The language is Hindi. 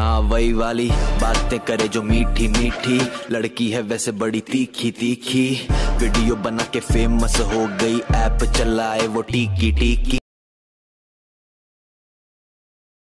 हाँ वही वाली बातें करे जो मीठी मीठी। लड़की है वैसे बड़ी तीखी तीखी। वीडियो बना के फ़ेमस हो गई ऐप चलाए वो टीकी टीकी।